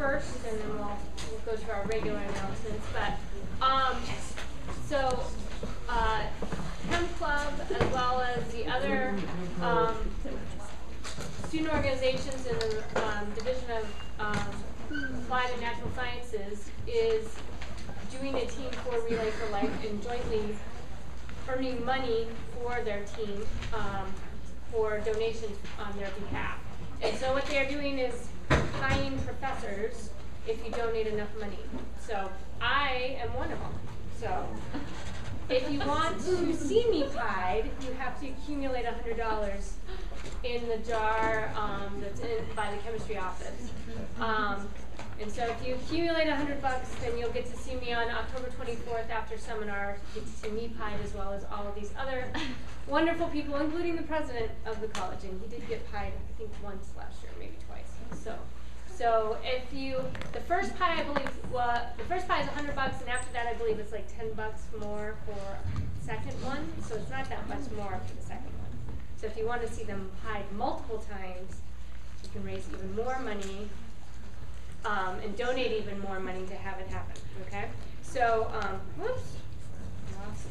first, and then we'll, we'll go to our regular announcements. But um, so uh, Chem Club, as well as the other um, student organizations in the um, Division of um, Applied and Natural Sciences, is doing a team for Relay for Life and jointly earning money for their team um, for donations on their behalf. And so what they're doing is paying professors if you donate enough money. So I am one of them. So if you want to see me pied, you have to accumulate $100 in the jar um, that's in, by the chemistry office. Um, and so if you accumulate 100 bucks, then you'll get to see me on October 24th after seminar. Get to see me pied as well as all of these other wonderful people, including the president of the college. And he did get pied, I think, once last year, maybe twice. So, so if you, the first pie, I believe, well, the first pie is 100 bucks, and after that, I believe it's like 10 bucks more for second one. So it's not that much more for the second one. So if you want to see them pied multiple times, you can raise even more money um, and donate even more money to have it happen. Okay? So, um, whoops. Lost.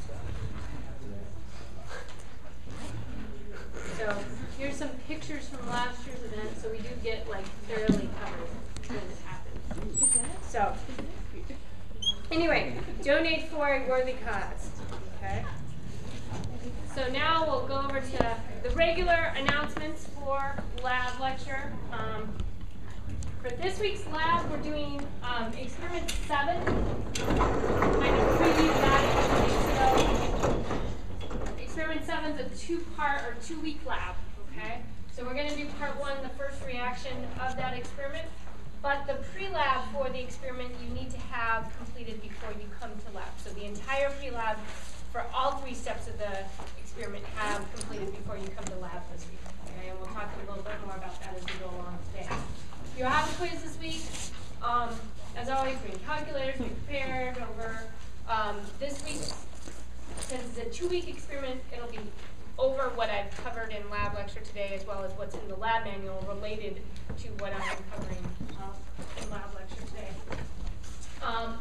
So here's some pictures from last year's event. So we do get like thoroughly covered when it happens. So anyway, donate for a worthy cause. Okay. So now we'll go over to the regular announcements for lab lecture. Um, for this week's lab, we're doing um, experiment seven. Kind of that so experiment seven is a two-part or two-week lab. Okay, so we're going to do part one, the first reaction of that experiment. But the pre-lab for the experiment you need to have completed before you come to lab. So the entire pre-lab for all three steps of the experiment have completed before you come to lab this week. Okay, and we'll talk a little bit more about that as we go along today. You have a quiz this week. Um, as always, bring calculators, be prepared over um, this week. Since it's a two-week experiment, it'll be over what I've covered in lab lecture today, as well as what's in the lab manual related to what I'm covering uh, in lab lecture today. Um,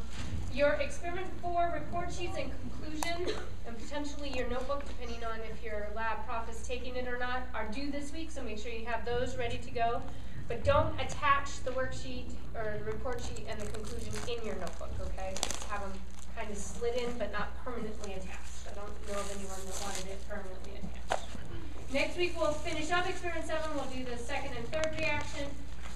your experiment four report sheets and conclusion, and potentially your notebook, depending on if your lab prof is taking it or not, are due this week, so make sure you have those ready to go. But don't attach the worksheet or the report sheet and the conclusion in your notebook, okay? Just have them kind of slid in but not permanently attached. I don't know of anyone that wanted it permanently attached. Next week we'll finish up experiment seven. We'll do the second and third reaction.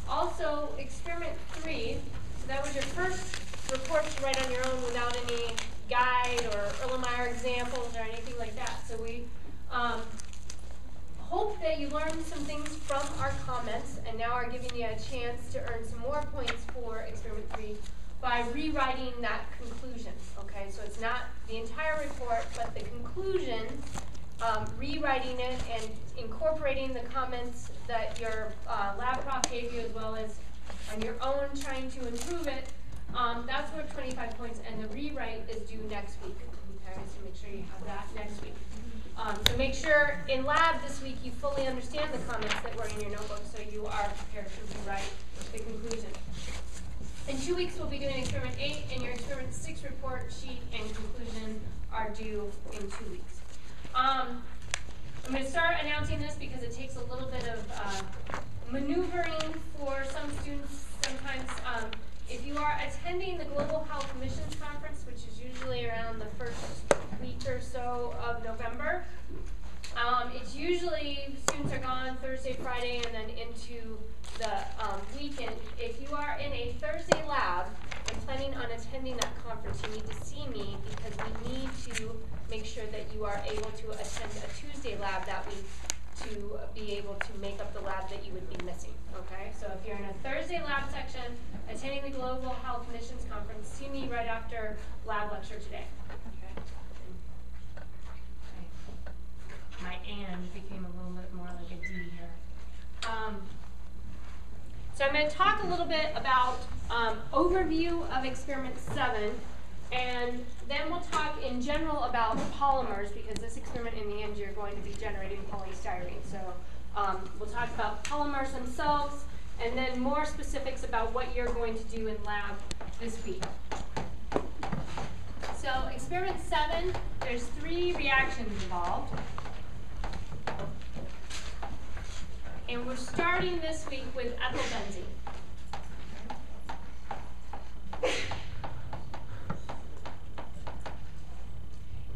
Also, experiment three, so that was your first report to write on your own without any guide or Erlenmeyer examples or anything like that. So we um, hope that you learned some things from our comments and now are giving you a chance to earn some more points for experiment three by rewriting that conclusion. Okay, so it's not the entire report, but the conclusion, um, rewriting it and incorporating the comments that your uh, lab prof gave you as well as on your own trying to improve it. Um, that's worth 25 points, and the rewrite is due next week. Okay, so make sure you have that next week. Um, so make sure in lab this week you fully understand the comments that were in your notebook so you are prepared to rewrite the conclusion. In two weeks we'll be doing experiment eight and your experiment six report sheet and conclusion are due in two weeks. Um, I'm going to start announcing this because it takes a little bit of uh, maneuvering for some students sometimes. Um, if you are attending the Global Health Missions Conference, which is usually around the first week or so of November, um, it's usually students are gone Thursday, Friday, and then into the um, weekend. If you are in a Thursday lab and planning on attending that conference, you need to see me because we need to make sure that you are able to attend a Tuesday lab that week to be able to make up the lab that you would be missing. Okay, so if you're in a Thursday lab section, attending the Global Health Missions Conference, see me right after lab lecture today. Okay. My and became a little bit more like a D here. Um, so I'm going to talk a little bit about um, overview of experiment seven and then we'll talk in general about polymers because this experiment in the end you're going to be generating polystyrene. So um, we'll talk about polymers themselves and then more specifics about what you're going to do in lab this week. So experiment seven, there's three reactions involved. And we're starting this week with ethylbenzene.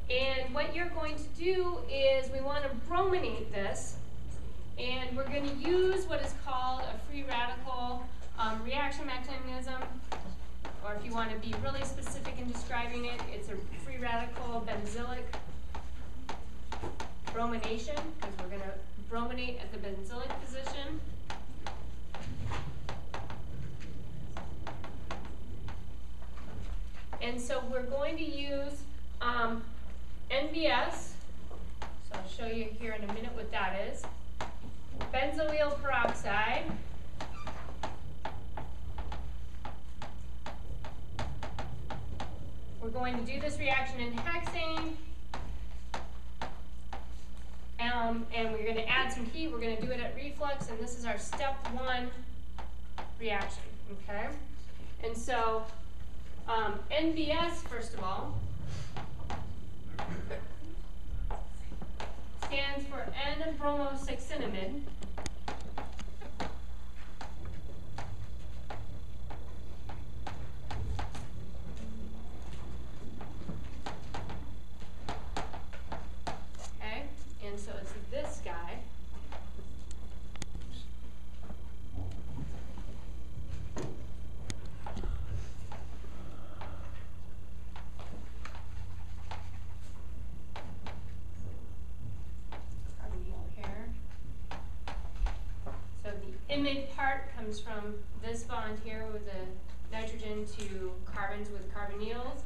And what you're going to do is we want to brominate this, and we're going to use what is called a free radical um, reaction mechanism, or if you want to be really specific in describing it, it's a free radical benzylic bromination, because we're going to brominate at the benzylic position. And so we're going to use um, NBS, so I'll show you here in a minute what that is. Benzoyl peroxide. We're going to do this reaction in hexane. Um, and we're going to add some heat. We're going to do it at reflux, and this is our step one reaction, okay? And so um, first of all, stands for N-bromosuccinimide. Okay, and so it's this guy. Carbonyl here. So the part comes from this bond here with the nitrogen to carbons with carbonyls.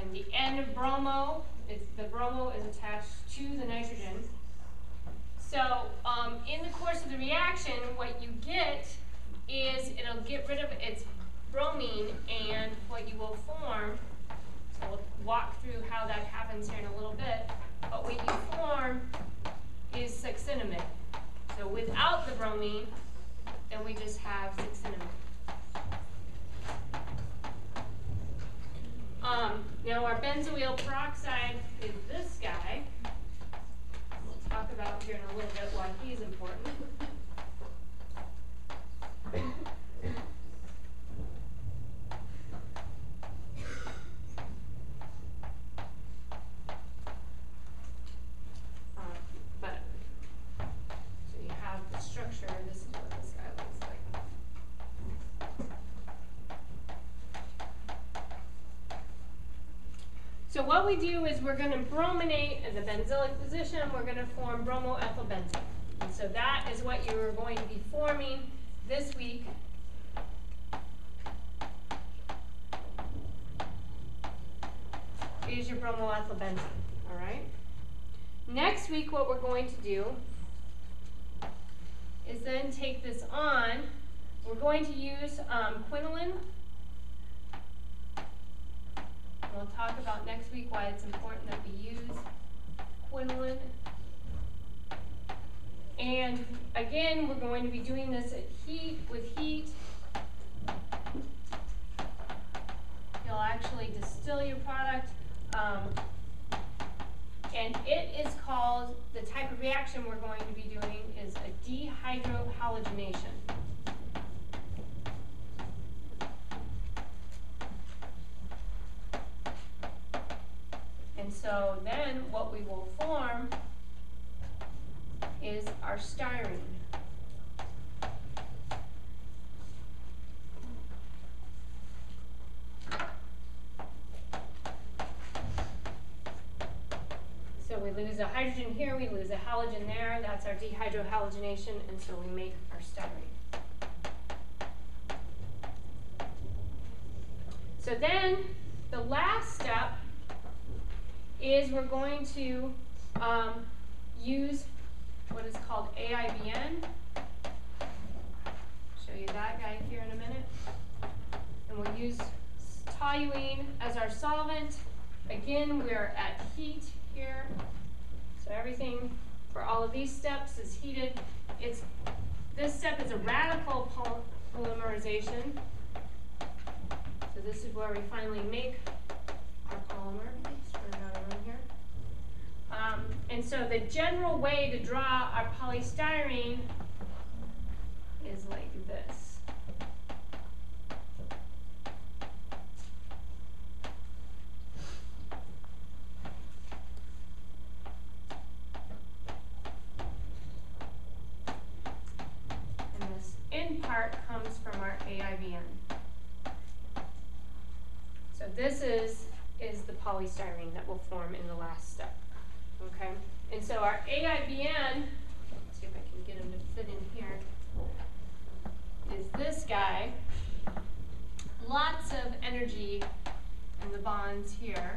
And the N bromo, is, the bromo is attached to the nitrogen. So um, in the course of the reaction, what you get is it'll get rid of its bromine and what you will form, so we'll walk through how that happens here in a little bit, but what you form is succinimide. So without the bromine, then we just have six succinimide. Um, now our benzoyl peroxide is this guy. We'll talk about here in a little bit why he's important. Um, but, so you have the structure, this is what this guy looks like. So what we do is we're gonna brominate in the benzylic position, we're gonna form bromoethylbenzene. And so that is what you are going to be forming this week. Is your bromoethylbenzene, all right? Next week, what we're going to do is then take this on. We're going to use um, quinoline. We'll talk about next week why it's important that we use quinoline. And again, we're going to be doing this at heat with heat. You'll actually distill your product. Um, and it is called, the type of reaction we're going to be doing is a dehydrohalogenation. And so then what we will form is our styrene. So we lose a hydrogen here, we lose a halogen there, that's our dehydrohalogenation, and so we make our styrene. So then, the last step is we're going to um, use what is called AIBN. Show you that guy here in a minute. And we'll use toluene as our solvent. Again, we're at heat here. So everything for all of these steps is heated. It's this step is a radical polymerization. So this is where we finally make our polymer. Um, and so the general way to draw our polystyrene is like this. in part comes from our AIBN. So this is, is the polystyrene that will form in the last step. Okay? And so our AIBN, let's see if I can get him to fit in here, is this guy. Lots of energy in the bonds here.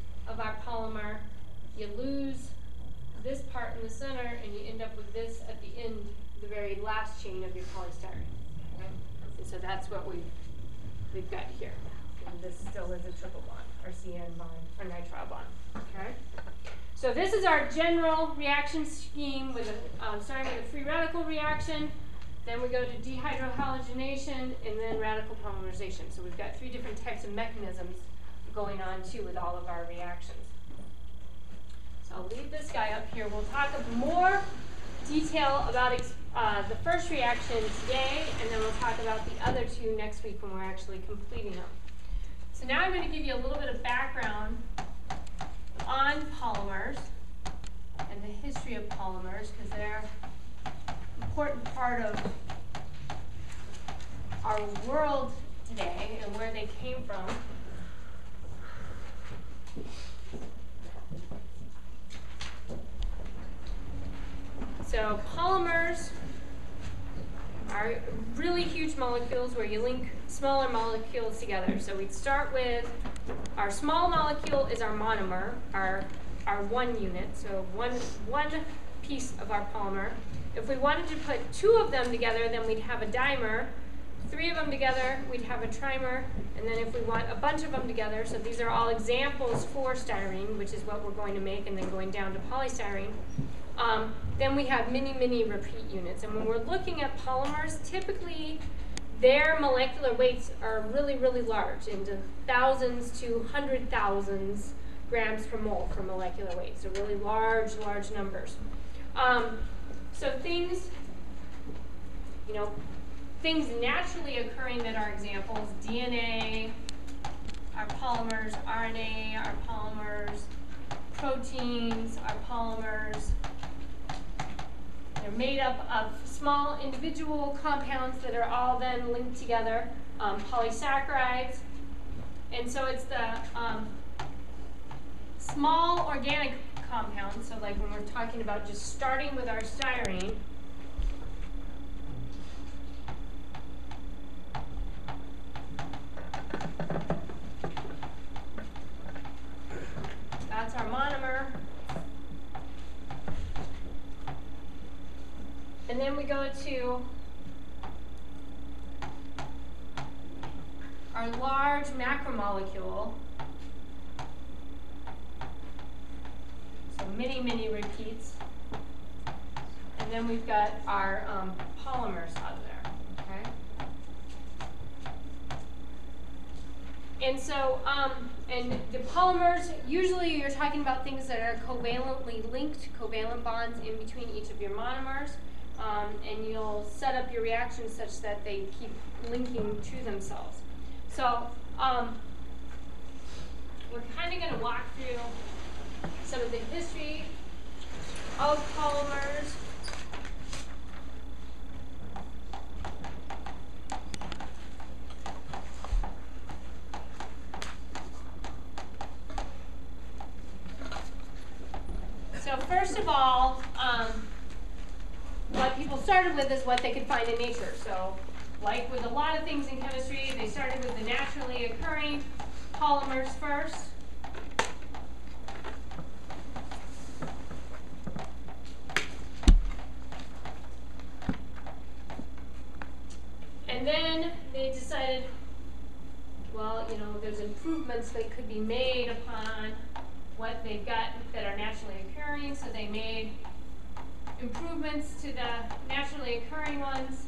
is our polymer, you lose this part in the center and you end up with this at the end, the very last chain of your polystyrene. So that's what we've got here. This still has a triple bond, our C=N bond, our nitrile bond. Okay. So this is our general reaction a, um, starting with a free radical reaction. Then we go to dehydrohalogenation and then radical polymerization. So we've got three different types of mechanisms going on too with all of our reactions. So I'll leave this guy up here. We'll talk more detail about uh, the first reaction today, and then we'll talk about the other two next week when we're actually completing them. So now I'm going to give you a little bit of background on polymers and the history of polymers because they're an important part of our world today and where they came from. So polymers are really huge molecules where you link smaller molecules together. So we'd start with our small molecule is our monomer, our, our one unit, so one, one piece of our polymer. If we wanted to put two of them together, then we'd have a dimer. Three of them together, we'd have a trimer. And then if we want a bunch of them together, so these are all examples for styrene, which is what we're going to make, and then going down to polystyrene. Um, then we have many, many repeat units. And when we're looking at polymers, typically their molecular weights are really, really large, into thousands to hundred thousands grams per mole for molecular weight. So really large, large numbers. Um, so things, you know, things naturally occurring that are examples, DNA, our polymers, RNA, our polymers, proteins, our polymers, they're made up of small individual compounds that are all then linked together, um, polysaccharides. And so it's the um, small organic compounds, so like when we're talking about just starting with our styrene, that's our monomer. And then we go to our large macromolecule. So many, many repeats. And then we've got our um, polymers out of there, okay? And so, um, and the polymers, usually you're talking about things that are covalently linked, covalent bonds in between each of your monomers um, and you'll set up your reactions such that they keep linking to themselves. So um, we're kind of going to walk through some of the history of polymers. So first of all, um, what people started with is what they could find in nature. So like with a lot of things in chemistry, they started with the naturally occurring polymers first. And then they decided, well, you know, there's improvements that could be made upon what they've got that are naturally occurring. So they made improvements to the naturally occurring ones.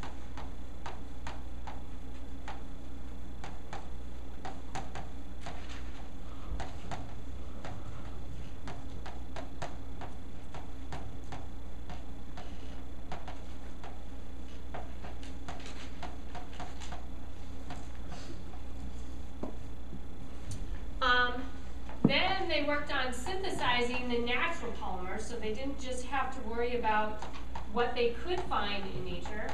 They worked on synthesizing the natural polymers, so they didn't just have to worry about what they could find in nature.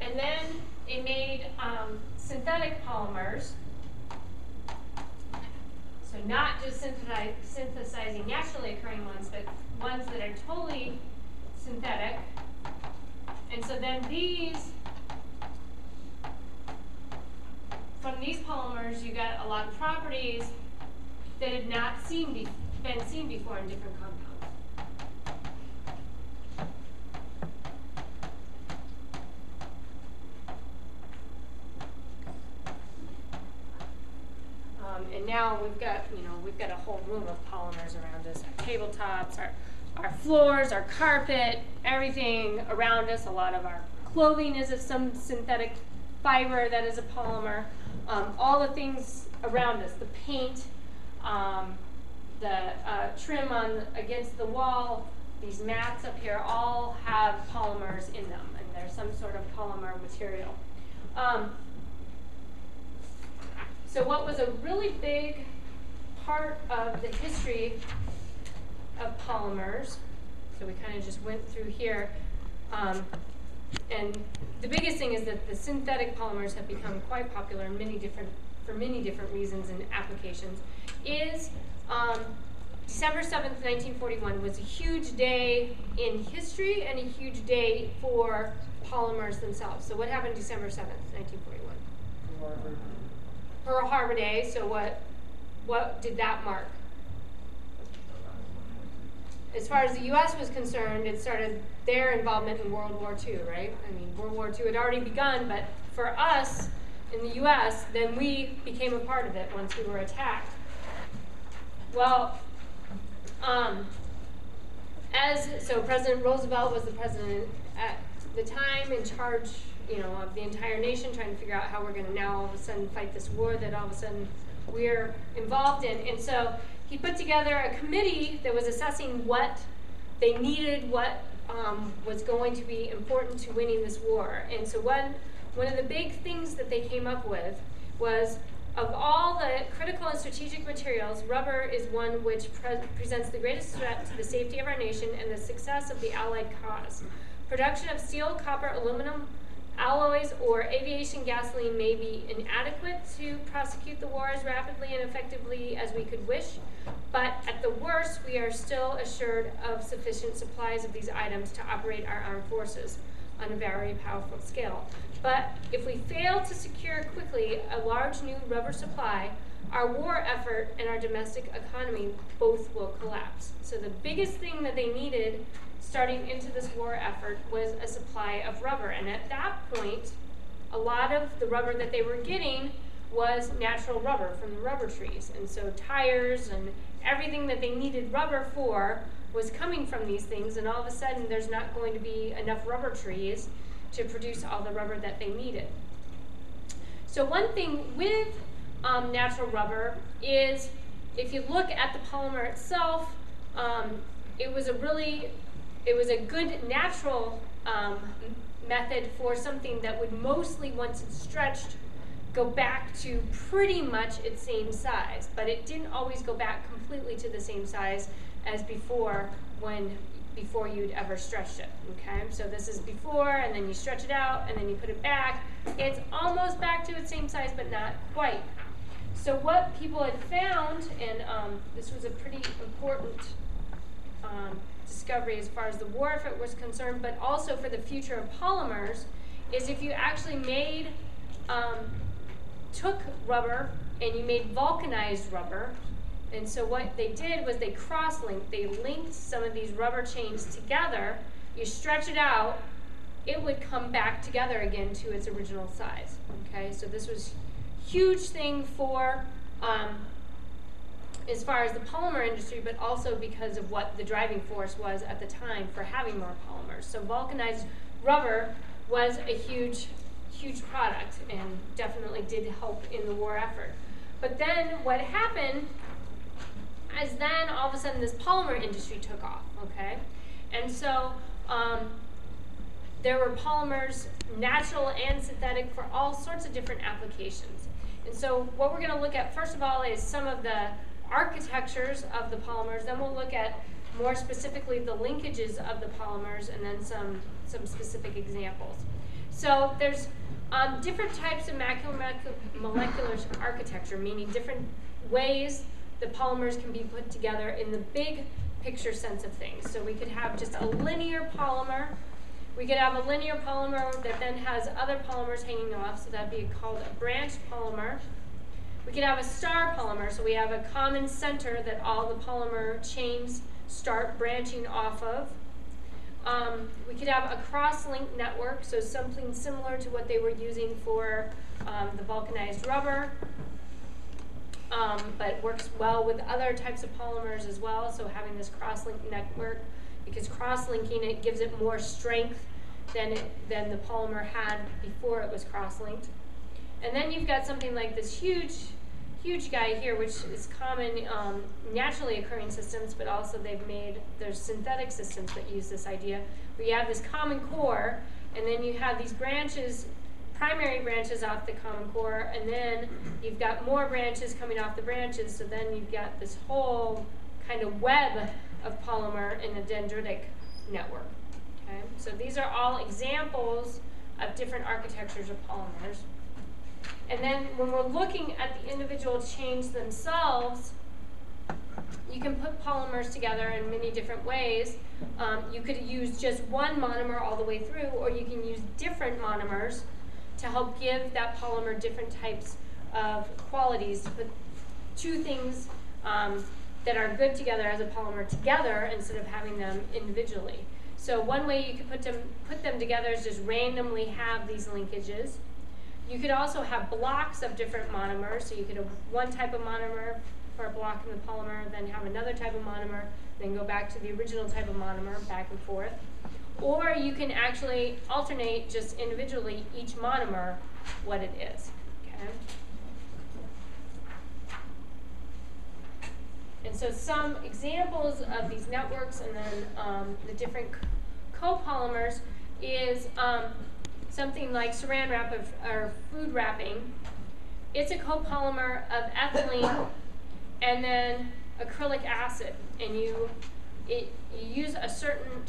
And then they made um, synthetic polymers, so not just synthesizing naturally occurring ones, but ones that are totally synthetic. And so then these, from these polymers, you got a lot of properties that had not seen be been seen before in different compounds. now we've got, you know, we've got a whole room of polymers around us, our tabletops, our, our floors, our carpet, everything around us. A lot of our clothing is of some synthetic fiber that is a polymer. Um, all the things around us, the paint, um, the uh, trim on against the wall, these mats up here all have polymers in them, and they're some sort of polymer material. Um, so what was a really big part of the history of polymers, so we kind of just went through here, um, and the biggest thing is that the synthetic polymers have become quite popular in many different, for many different reasons and applications, is um, December 7th, 1941 was a huge day in history and a huge day for polymers themselves. So what happened December 7th, 1941? Pearl Harbor Day, so what, what did that mark? As far as the U.S. was concerned, it started their involvement in World War II, right? I mean, World War II had already begun, but for us in the U.S., then we became a part of it once we were attacked. Well, um, as so President Roosevelt was the president at the time in charge you know, of the entire nation, trying to figure out how we're going to now all of a sudden fight this war that all of a sudden we're involved in. And so he put together a committee that was assessing what they needed, what um, was going to be important to winning this war. And so one, one of the big things that they came up with was of all the critical and strategic materials, rubber is one which pre presents the greatest threat to the safety of our nation and the success of the Allied cause. Production of steel, copper, aluminum, Alloys or aviation gasoline may be inadequate to prosecute the war as rapidly and effectively as we could wish, but at the worst, we are still assured of sufficient supplies of these items to operate our armed forces on a very powerful scale. But if we fail to secure quickly a large new rubber supply, our war effort and our domestic economy both will collapse. So the biggest thing that they needed starting into this war effort was a supply of rubber. And at that point, a lot of the rubber that they were getting was natural rubber from the rubber trees. And so tires and everything that they needed rubber for was coming from these things. And all of a sudden, there's not going to be enough rubber trees to produce all the rubber that they needed. So one thing with um, natural rubber is if you look at the polymer itself, um, it was a really, it was a good natural um, method for something that would mostly, once it's stretched, go back to pretty much its same size. But it didn't always go back completely to the same size as before when before you'd ever stretched it, okay? So this is before, and then you stretch it out, and then you put it back. It's almost back to its same size, but not quite. So what people had found, and um, this was a pretty important um, discovery as far as the war effort was concerned, but also for the future of polymers, is if you actually made, um, took rubber and you made vulcanized rubber, and so what they did was they cross-linked, they linked some of these rubber chains together, you stretch it out, it would come back together again to its original size, okay? So this was huge thing for um, as far as the polymer industry, but also because of what the driving force was at the time for having more polymers. So vulcanized rubber was a huge, huge product and definitely did help in the war effort. But then what happened is then all of a sudden this polymer industry took off, okay? And so um, there were polymers, natural and synthetic, for all sorts of different applications. And so what we're going to look at first of all is some of the architectures of the polymers, then we'll look at more specifically the linkages of the polymers and then some, some specific examples. So there's um, different types of molecular architecture, meaning different ways the polymers can be put together in the big picture sense of things. So we could have just a linear polymer. We could have a linear polymer that then has other polymers hanging off, so that'd be called a branched polymer. We could have a star polymer, so we have a common center that all the polymer chains start branching off of. Um, we could have a cross-linked network, so something similar to what they were using for um, the vulcanized rubber, um, but works well with other types of polymers as well, so having this cross-linked network, because cross-linking it gives it more strength than, it, than the polymer had before it was cross-linked. And then you've got something like this huge huge guy here, which is common um, naturally occurring systems, but also they've made, there's synthetic systems that use this idea, where you have this common core, and then you have these branches, primary branches off the common core, and then you've got more branches coming off the branches, so then you've got this whole kind of web of polymer in a dendritic network. Okay? So these are all examples of different architectures of polymers. And then when we're looking at the individual chains themselves, you can put polymers together in many different ways. Um, you could use just one monomer all the way through, or you can use different monomers to help give that polymer different types of qualities to put two things um, that are good together as a polymer together instead of having them individually. So one way you could put them, put them together is just randomly have these linkages. You could also have blocks of different monomers. So you could have one type of monomer for a block in the polymer, then have another type of monomer, then go back to the original type of monomer, back and forth. Or you can actually alternate just individually each monomer what it is. Okay? And so some examples of these networks and then um, the different copolymers is um, something like saran wrap of, or food wrapping, it's a copolymer of ethylene and then acrylic acid. And you, it, you use a certain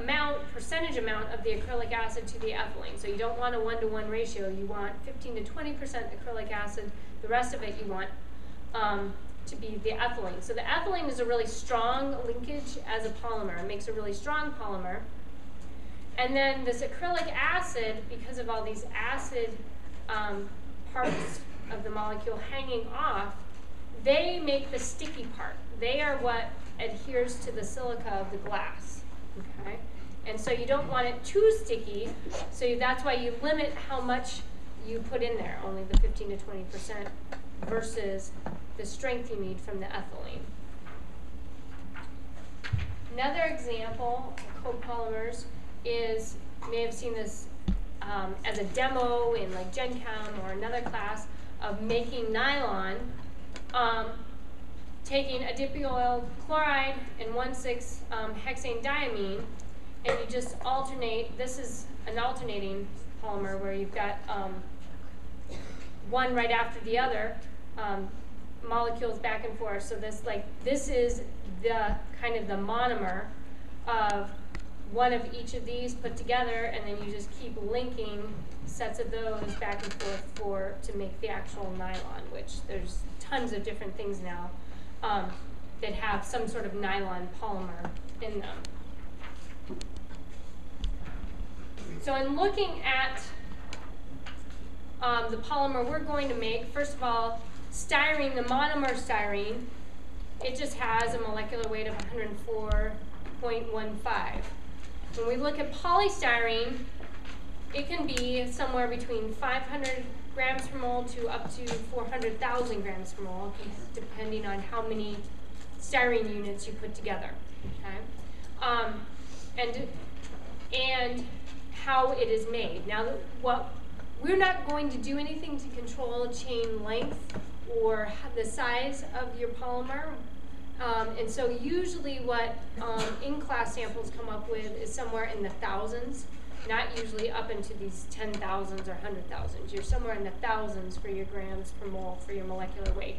amount, percentage amount of the acrylic acid to the ethylene. So you don't want a one-to-one -one ratio. You want 15 to 20% acrylic acid. The rest of it you want um, to be the ethylene. So the ethylene is a really strong linkage as a polymer. It makes a really strong polymer. And then this acrylic acid, because of all these acid um, parts of the molecule hanging off, they make the sticky part. They are what adheres to the silica of the glass. Okay? And so you don't want it too sticky, so that's why you limit how much you put in there, only the 15 to 20 percent versus the strength you need from the ethylene. Another example copolymers is, may have seen this um, as a demo in like Gen Chem or another class of making nylon, um, taking adipoyl chloride and 1,6 um, hexane diamine, and you just alternate. This is an alternating polymer where you've got um, one right after the other, um, molecules back and forth. So this like this is the kind of the monomer of one of each of these put together, and then you just keep linking sets of those back and forth for to make the actual nylon. Which there's tons of different things now um, that have some sort of nylon polymer in them. So in looking at um, the polymer we're going to make, first of all, styrene, the monomer styrene, it just has a molecular weight of 104.15. When we look at polystyrene, it can be somewhere between 500 grams per mole to up to 400,000 grams per mole, depending on how many styrene units you put together. Okay? Um, and, and how it is made. Now, what we're not going to do anything to control chain length or the size of your polymer. Um, and so usually what um, in-class samples come up with is somewhere in the thousands, not usually up into these 10,000s or 100,000s. You're somewhere in the thousands for your grams per mole for your molecular weight.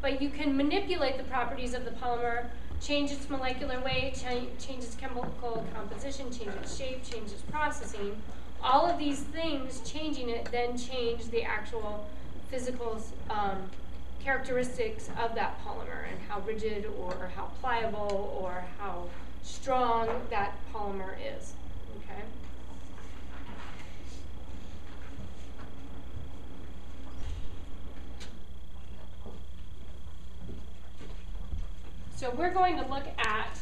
But you can manipulate the properties of the polymer, change its molecular weight, change its chemical composition, change its shape, change its processing, all of these things, changing it, then change the actual physical um, characteristics of that polymer and how rigid or how pliable or how strong that polymer is. Okay. So we're going to look at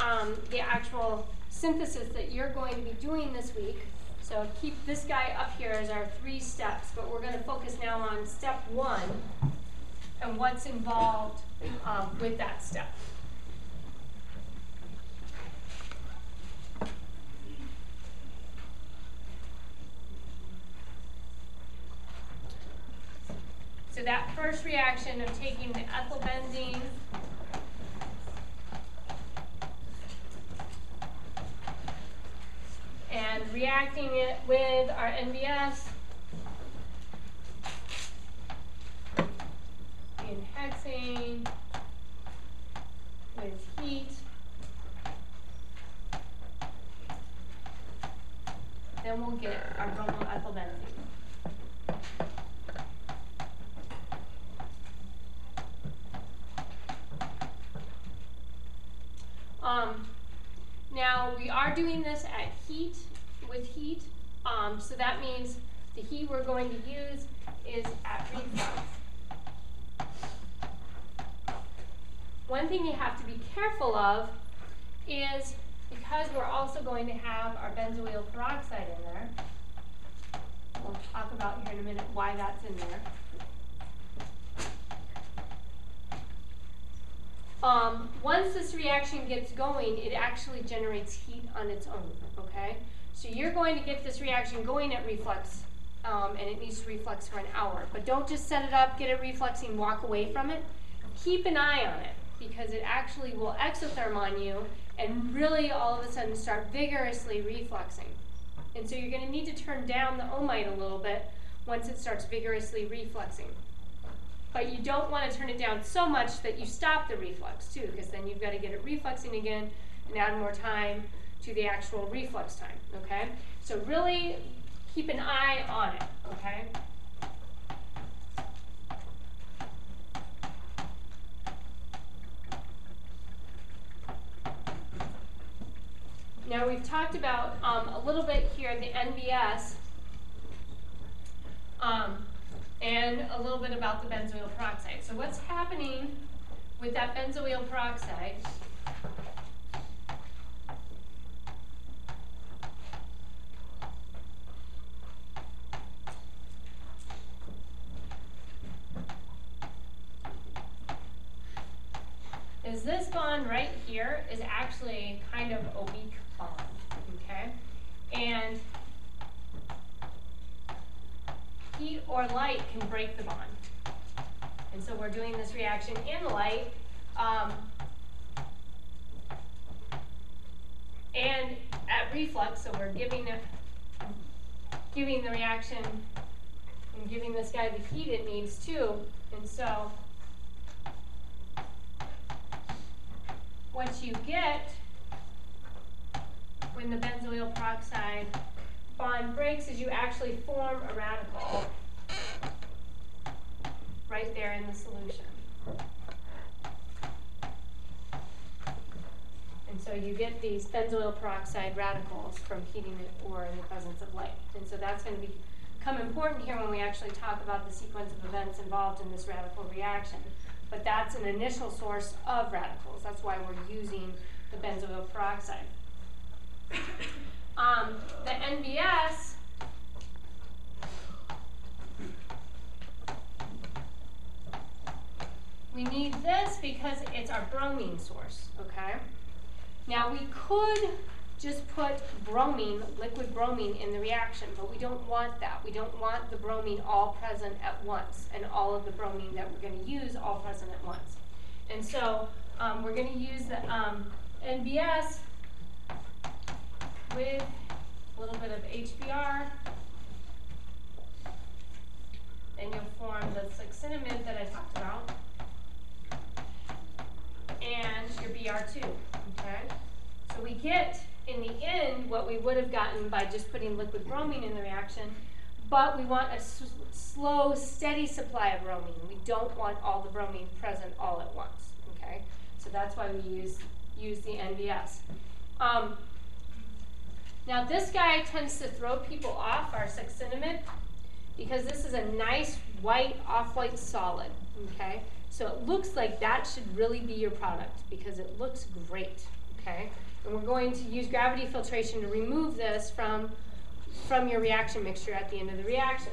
um, the actual synthesis that you're going to be doing this week. So keep this guy up here as our three steps, but we're going to focus now on step one and what's involved um, with that step. So that first reaction of taking the ethylbenzene and reacting it with our NBS in hexane with heat. Then we'll get our bromoethylbenzene. Um, now we are doing this at heat, with heat, um, so that means the heat we're going to use is at reflux. One thing you have to be careful of is because we're also going to have our benzoyl peroxide in there, we'll talk about here in a minute why that's in there. Um, once this reaction gets going, it actually generates heat on its own, okay? So you're going to get this reaction going at reflux, um, and it needs to reflux for an hour. But don't just set it up, get it refluxing, walk away from it. Keep an eye on it, because it actually will exotherm on you and really all of a sudden start vigorously refluxing. And so you're going to need to turn down the ohmite a little bit once it starts vigorously refluxing. But you don't want to turn it down so much that you stop the reflux too, because then you've got to get it refluxing again and add more time to the actual reflux time, okay? So really keep an eye on it, okay? Now we've talked about um, a little bit here the NBS. Um, and a little bit about the benzoyl peroxide. So what's happening with that benzoyl peroxide is this bond right here is actually kind of okay? And heat or light can break the bond. And so we're doing this reaction in light. Um, and at reflux, so we're giving, a, giving the reaction and giving this guy the heat it needs too. And so what you get when the benzoyl peroxide bond breaks is you actually form a radical right there in the solution. And so you get these benzoyl peroxide radicals from heating it or in the presence of light. And so that's going to become important here when we actually talk about the sequence of events involved in this radical reaction. But that's an initial source of radicals. That's why we're using the benzoyl peroxide. Um, the NBS we need this because it's our bromine source, okay? Now we could just put bromine, liquid bromine in the reaction, but we don't want that. We don't want the bromine all present at once and all of the bromine that we're going to use all present at once. And so um, we're going to use the um, NBS with a little bit of HBr, and you'll form the succinimide that I talked about, and your Br2, okay? So we get, in the end, what we would have gotten by just putting liquid bromine in the reaction, but we want a slow, steady supply of bromine. We don't want all the bromine present all at once, okay? So that's why we use, use the NBS. Um, now this guy tends to throw people off, our succinimide, because this is a nice white, off-white solid, okay? So it looks like that should really be your product because it looks great, okay? And we're going to use gravity filtration to remove this from, from your reaction mixture at the end of the reaction.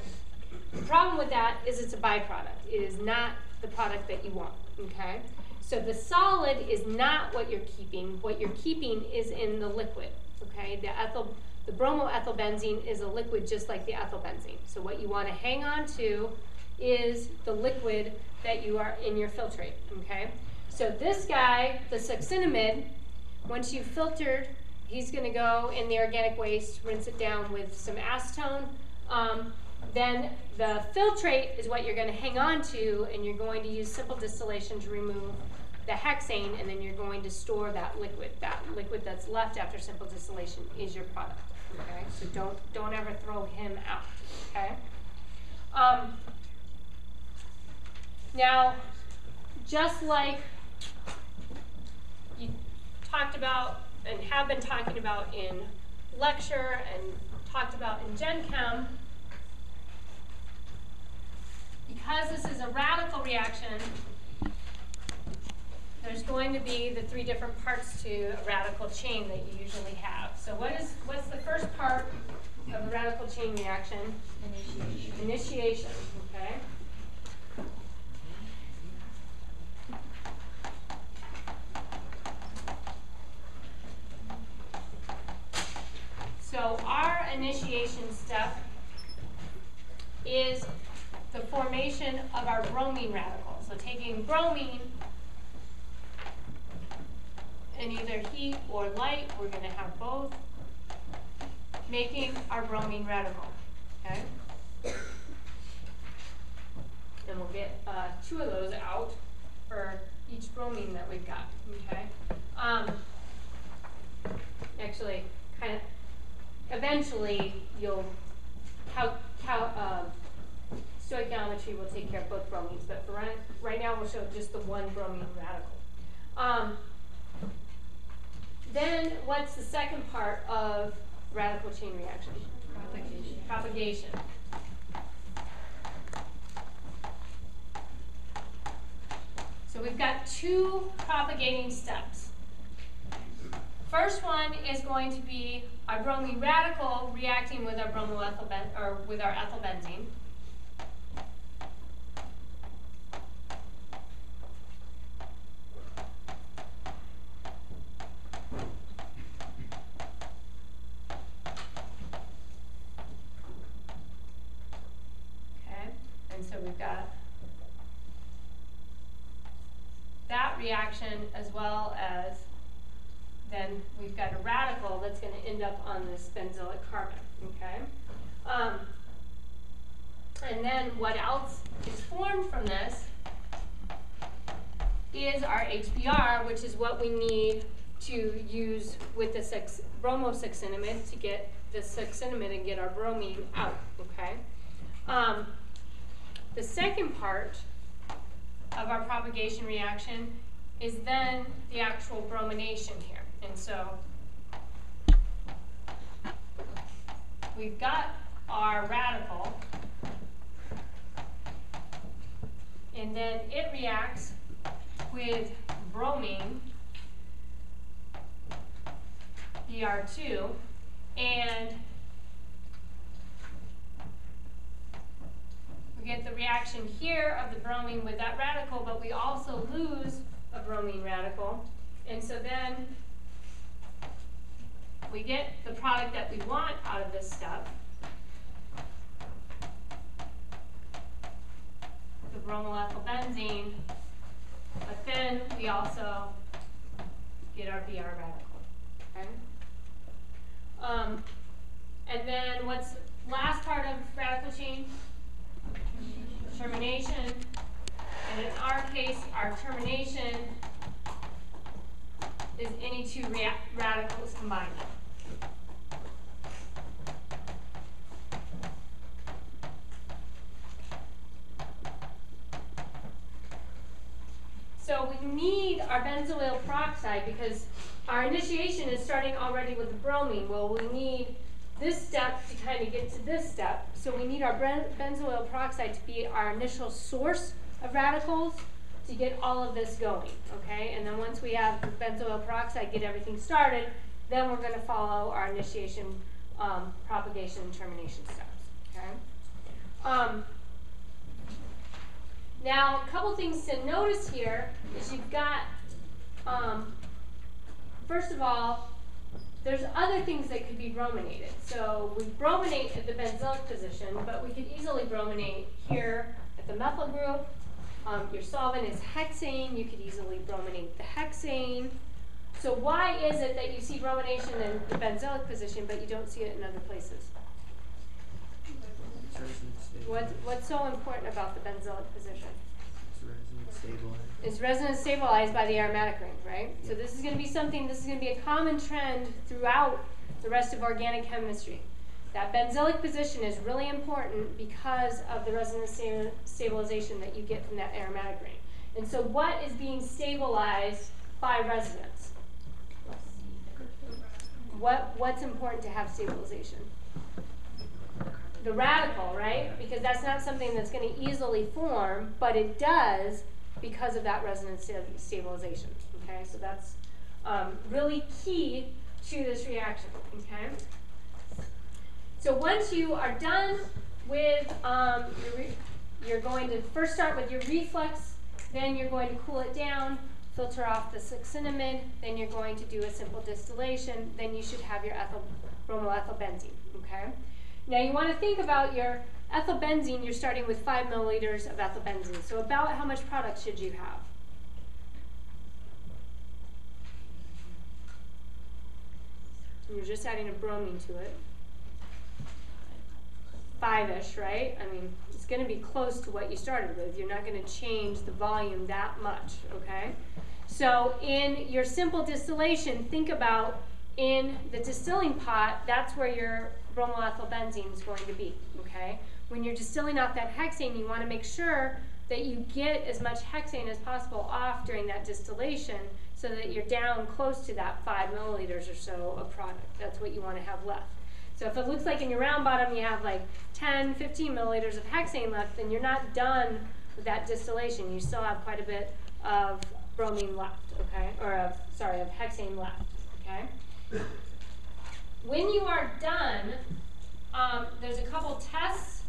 The problem with that is it's a byproduct. It is not the product that you want, okay? So the solid is not what you're keeping. What you're keeping is in the liquid, okay? The ethyl, the bromoethylbenzene is a liquid just like the ethylbenzene. So what you want to hang on to is the liquid that you are in your filtrate, okay? So this guy, the succinimide, once you've filtered, he's going to go in the organic waste, rinse it down with some acetone. Um, then the filtrate is what you're going to hang on to, and you're going to use simple distillation to remove the hexane, and then you're going to store that liquid. That liquid that's left after simple distillation is your product. Okay, so don't don't ever throw him out. Okay. Um, now, just like you talked about and have been talking about in lecture and talked about in Gen Chem, because this is a radical reaction, there's going to be the three different parts to a radical chain that you usually have. So what is what's the first part of a radical chain reaction? Initiation. Initiation, okay? So our initiation step is the formation of our bromine radical. So taking bromine in either heat or light, we're going to have both, making our bromine radical. Okay? And we'll get uh, two of those out for each bromine that we've got. Okay? Um, actually, kind of, eventually, you'll, how, uh, stoichiometry will take care of both bromines, but for right, right now we'll show just the one bromine radical. Um, then what's the second part of radical chain reaction? Propagation. Propagation. So we've got two propagating steps. First one is going to be our bromine radical reacting with our bromoethyl or with our ethylbenzene. reaction as well as then we've got a radical that's going to end up on this benzoic carbon, okay? Um, and then what else is formed from this is our HBr, which is what we need to use with the six, bromosuccinimide to get the succinimide and get our bromine out, okay? Um, the second part of our propagation reaction is then the actual bromination here. And so we've got our radical, and then it reacts with bromine, Br2, and we get the reaction here of the bromine with that radical, but we also lose a bromine radical. And so then we get the product that we want out of this step. The bromoethylbenzene, but then we also get our Br radical. Okay? Um, and then what's last part of radical chain? Termination. And in our case, our termination is any two radicals combined. So we need our benzoyl peroxide because our initiation is starting already with the bromine. Well, we need this step to kind of get to this step. So we need our benzoyl peroxide to be our initial source of radicals to get all of this going, okay? And then once we have the benzoyl peroxide, get everything started, then we're going to follow our initiation, um, propagation, and termination steps, okay? Um, now, a couple things to notice here is you've got, um, first of all, there's other things that could be brominated. So we brominate at the benzoic position, but we could easily brominate here at the methyl group. Um, your solvent is hexane. You could easily brominate the hexane. So why is it that you see bromination in the benzoic position, but you don't see it in other places? What, what's so important about the benzoic position? It's resonance stabilized. It's resonance stabilized by the aromatic ring, right? So this is going to be something, this is going to be a common trend throughout the rest of organic chemistry. That benzoic position is really important because of the resonance stabilization that you get from that aromatic ring. And so what is being stabilized by resonance? What, what's important to have stabilization? The radical, right? Because that's not something that's going to easily form, but it does because of that resonance stabilization. Okay, so that's um, really key to this reaction. Okay. So once you are done with, um, your you're going to first start with your reflux, then you're going to cool it down, filter off the succinimide, then you're going to do a simple distillation, then you should have your ethyl bromoethylbenzene. Okay. Now you want to think about your ethylbenzene, you're starting with 5 milliliters of ethylbenzene. So about how much product should you have? You're just adding a bromine to it. Five-ish, right? I mean, it's going to be close to what you started with. You're not going to change the volume that much, okay? So in your simple distillation, think about in the distilling pot, that's where your bromoethylbenzene is going to be, okay? When you're distilling off that hexane, you want to make sure that you get as much hexane as possible off during that distillation so that you're down close to that 5 milliliters or so of product. That's what you want to have left. So if it looks like in your round bottom you have like 10, 15 milliliters of hexane left, then you're not done with that distillation. You still have quite a bit of bromine left, okay? Or of, sorry, of hexane left, okay? When you are done, um, there's a couple tests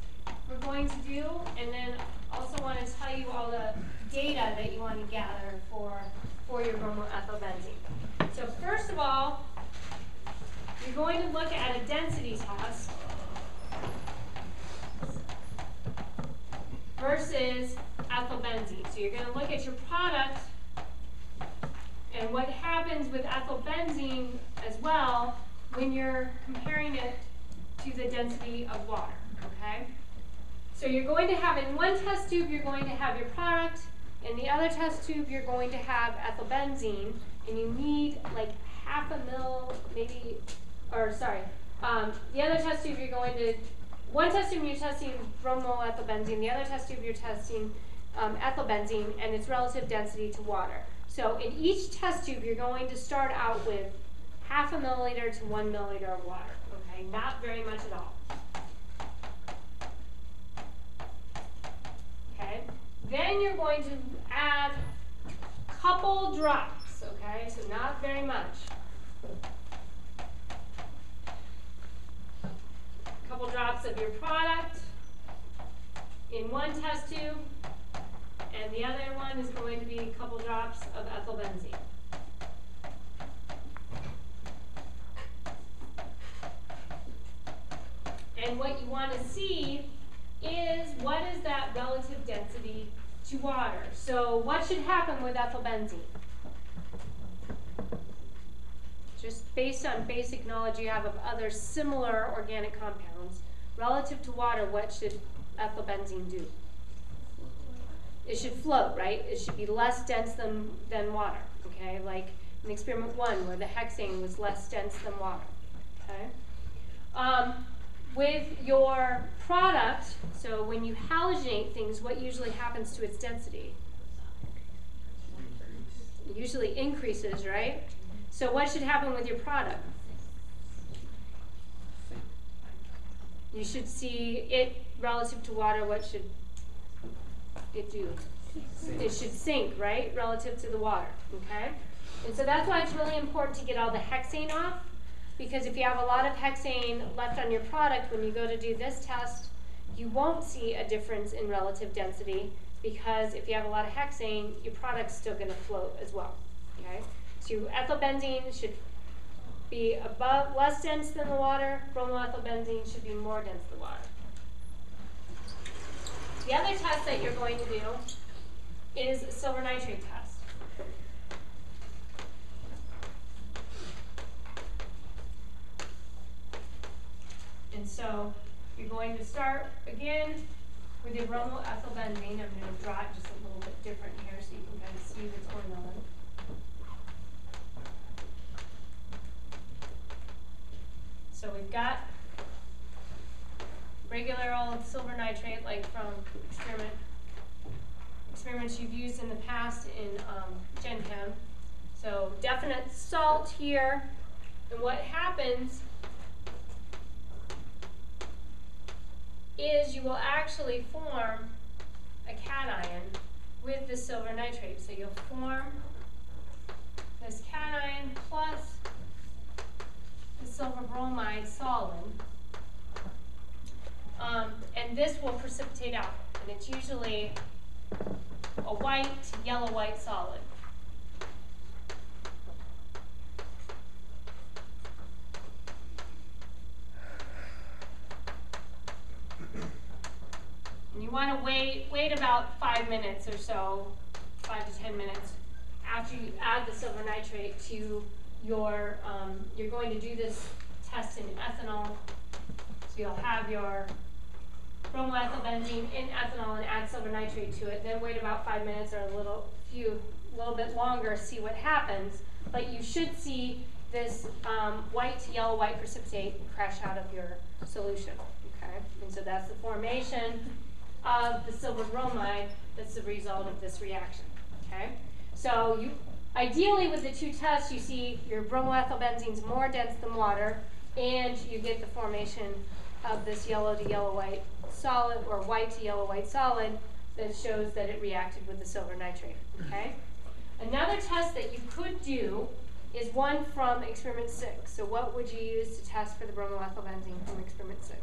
we're going to do, and then also want to tell you all the data that you want to gather for, for your bromoethylbenzene. So first of all, you're going to look at a density test versus ethylbenzene. So you're going to look at your product and what happens with ethylbenzene as well when you're comparing it to the density of water, okay? So you're going to have in one test tube, you're going to have your product. In the other test tube, you're going to have ethylbenzene, and you need like half a mil, maybe, or sorry, um, the other test tube you're going to, one test tube you're testing bromoethylbenzene, the other test tube you're testing um, ethylbenzene and its relative density to water. So in each test tube, you're going to start out with half a milliliter to one milliliter of water. Okay, not very much at all. Okay, then you're going to add a couple drops. Okay, so not very much. A couple drops of your product in one test tube and the other one is going to be a couple drops of ethylbenzene. And what you want to see is what is that relative density to water. So what should happen with ethylbenzene? Just based on basic knowledge you have of other similar organic compounds, relative to water, what should ethylbenzene do? it should float, right? It should be less dense than, than water, okay? Like in experiment one where the hexane was less dense than water, okay? Um, with your product, so when you halogenate things, what usually happens to its density? It usually increases, right? So what should happen with your product? You should see it relative to water, what should it do? It should sink, right, relative to the water, okay? And so that's why it's really important to get all the hexane off, because if you have a lot of hexane left on your product, when you go to do this test, you won't see a difference in relative density, because if you have a lot of hexane, your product's still gonna float as well, okay? So ethylbenzene should be above, less dense than the water, bromoethylbenzene should be more dense than the water. The other test that you're going to do is silver nitrate test. And so you're going to start again with your bromoethylbenzene. I'm going to draw it just a little bit different here so you can kind of see what's going on. So we've got regular old silver nitrate, like from experiment experiments you've used in the past in um, Gen Chem. So definite salt here. And what happens is you will actually form a cation with the silver nitrate. So you'll form this cation plus the silver bromide solid. Um, and this will precipitate out. And it's usually a white, to yellow-white solid. Want to wait, wait about five minutes or so, five to ten minutes, after you add the silver nitrate to your, um, you're going to do this test in ethanol. So you'll have your bromoethylbenzene in ethanol and add silver nitrate to it. Then wait about five minutes or a little few, little bit longer, see what happens. But you should see this um, white to yellow white precipitate crash out of your solution. Okay, and so that's the formation of the silver bromide. That's the result of this reaction. Okay, so you ideally with the two tests, you see your bromoethylbenzene is more dense than water, and you get the formation of this yellow to yellow white solid or white to yellow white solid that shows that it reacted with the silver nitrate. Okay. Another test that you could do is one from experiment six. So what would you use to test for the bromoethylbenzene from experiment six?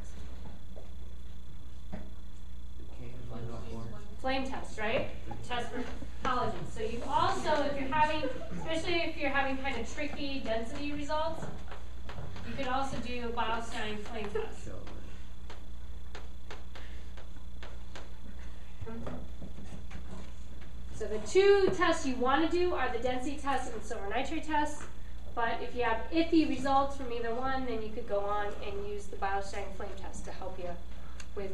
Flame test, right? Test for halogens. So you also, if you're having, especially if you're having kind of tricky density results, you could also do a Beilstein flame test. So the two tests you want to do are the density test and silver nitrate test. But if you have iffy results from either one, then you could go on and use the Beilstein flame test to help you with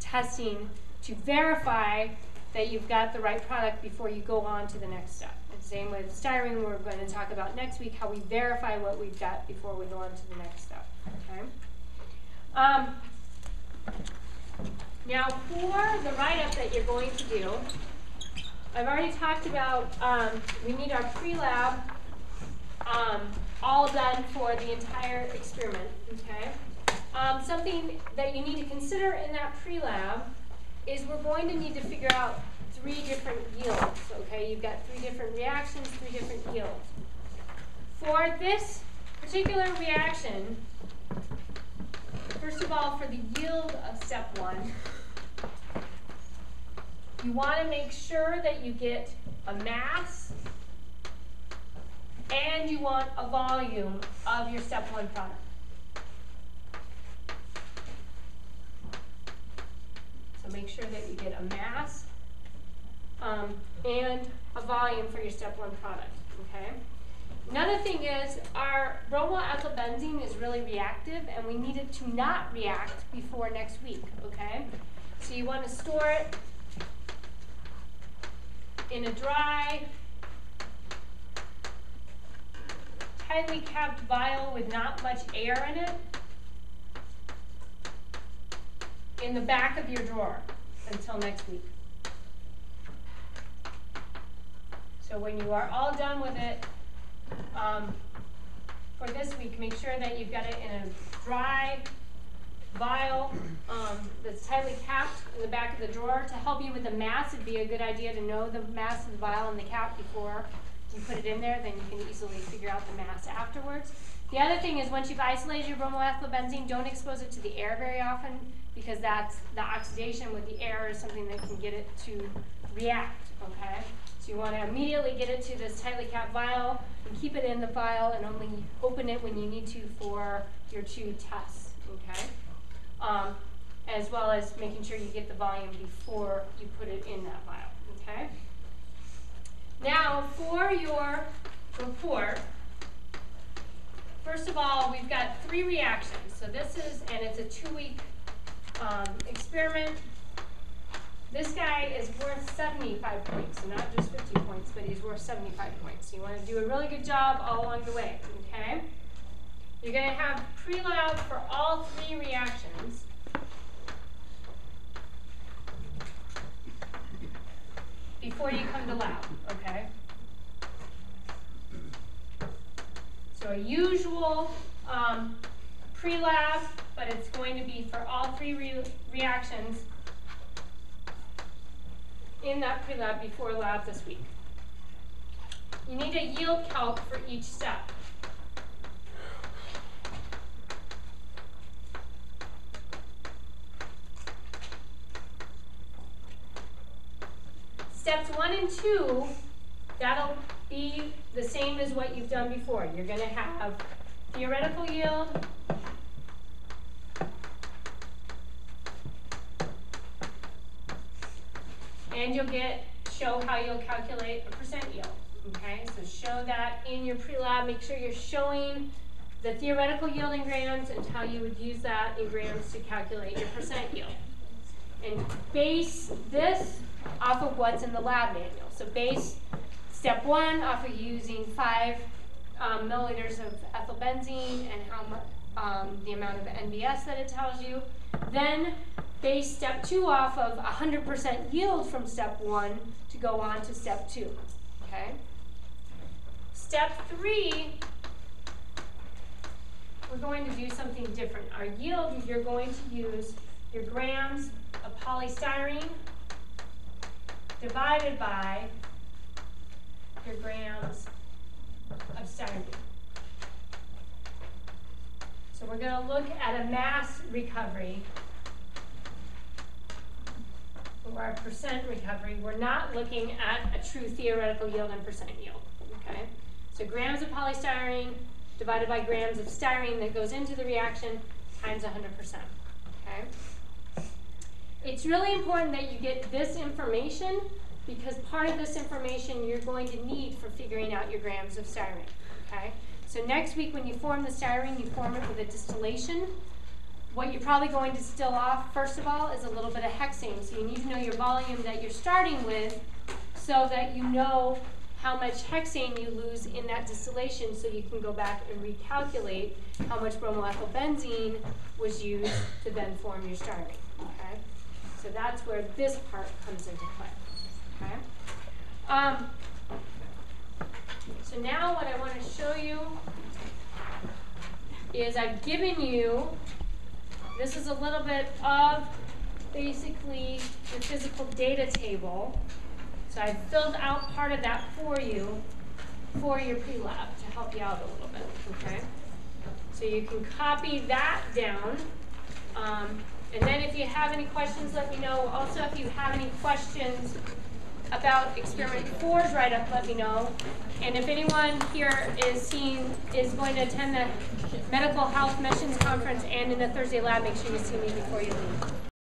testing to verify that you've got the right product before you go on to the next step. And same with styrene, we're going to talk about next week how we verify what we've got before we go on to the next step. Okay. Um, now for the write-up that you're going to do, I've already talked about um, we need our pre-lab um, all done for the entire experiment. Okay. Um, something that you need to consider in that pre-lab is we're going to need to figure out three different yields. Okay, you've got three different reactions, three different yields. For this particular reaction, first of all, for the yield of step one, you want to make sure that you get a mass and you want a volume of your step one product. So make sure that you get a mass um, and a volume for your step one product, okay? Another thing is our bromoethylbenzene is really reactive and we need it to not react before next week, okay? So you want to store it in a dry, tightly capped vial with not much air in it in the back of your drawer until next week. So when you are all done with it um, for this week, make sure that you've got it in a dry vial um, that's tightly capped in the back of the drawer. To help you with the mass, it'd be a good idea to know the mass of the vial and the cap before you put it in there, then you can easily figure out the mass afterwards. The other thing is once you've isolated your bromoethylbenzene, don't expose it to the air very often because that's the oxidation with the air is something that can get it to react, okay? So you want to immediately get it to this tightly capped vial and keep it in the vial and only open it when you need to for your two tests, okay? Um, as well as making sure you get the volume before you put it in that vial, okay? Now, for your report, first of all, we've got three reactions. So this is, and it's a two-week um, experiment. This guy is worth 75 points, so not just 50 points, but he's worth 75 points. You want to do a really good job all along the way, okay? You're going to have pre-lab for all three reactions. before you come to lab, okay? So a usual um, pre-lab, but it's going to be for all three re reactions in that pre-lab before lab this week. You need a yield calc for each step. Steps one and two, that'll be the same as what you've done before. You're going to have theoretical yield, and you'll get show how you'll calculate a percent yield. Okay, so show that in your pre-lab. Make sure you're showing the theoretical yield in grams and how you would use that in grams to calculate your percent yield. And base this off of what's in the lab manual. So base step one off of using five um, milliliters of ethylbenzene and how much um, the amount of NBS that it tells you. Then base step two off of 100% yield from step one to go on to step two. Okay. Step three, we're going to do something different. Our yield, you're going to use your grams of polystyrene divided by your grams of styrene. So we're going to look at a mass recovery or a percent recovery. We're not looking at a true theoretical yield and percent yield. Okay? So grams of polystyrene divided by grams of styrene that goes into the reaction times 100%. Okay? It's really important that you get this information because part of this information you're going to need for figuring out your grams of styrene. Okay? So next week, when you form the styrene, you form it with a distillation. What you're probably going to still off, first of all, is a little bit of hexane. So you need to know your volume that you're starting with so that you know how much hexane you lose in that distillation so you can go back and recalculate how much bromoethylbenzene was used to then form your styrene. Okay? So that's where this part comes into play. Okay? Um, so now what I want to show you is I've given you, this is a little bit of basically the physical data table. So I filled out part of that for you for your pre-lab to help you out a little bit, okay? So you can copy that down. Um, and then if you have any questions, let me know. Also, if you have any questions about experiment four's write-up, let me know. And if anyone here is seeing, is going to attend the Medical Health Missions Conference and in the Thursday lab, make sure you see me before you leave.